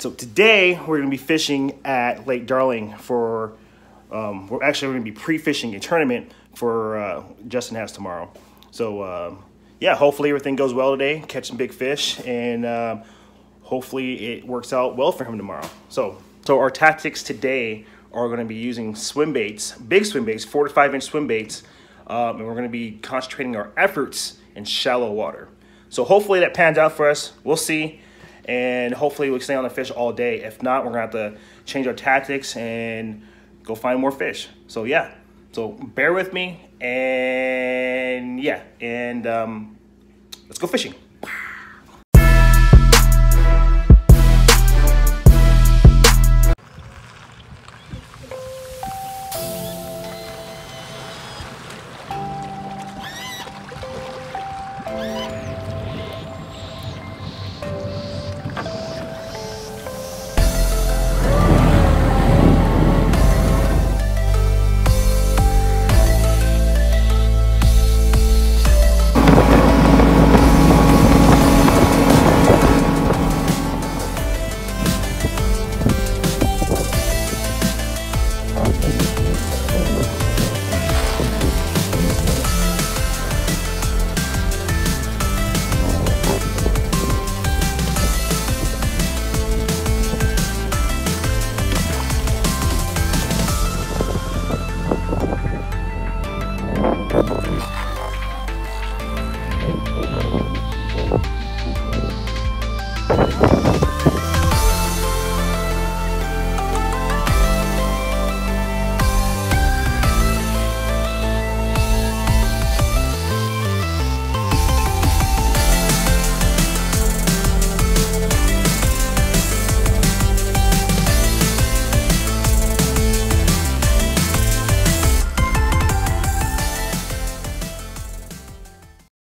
So today we're gonna be fishing at Lake Darling for, um, we're actually gonna be pre-fishing a tournament for uh, Justin has tomorrow. So uh, yeah, hopefully everything goes well today, catch some big fish, and uh, hopefully it works out well for him tomorrow. So, so our tactics today are gonna be using swim baits, big swim baits, four to five inch swim baits, um, and we're gonna be concentrating our efforts in shallow water. So hopefully that pans out for us. We'll see and hopefully we stay on the fish all day. If not, we're gonna have to change our tactics and go find more fish. So yeah, so bear with me, and yeah, and um, let's go fishing. you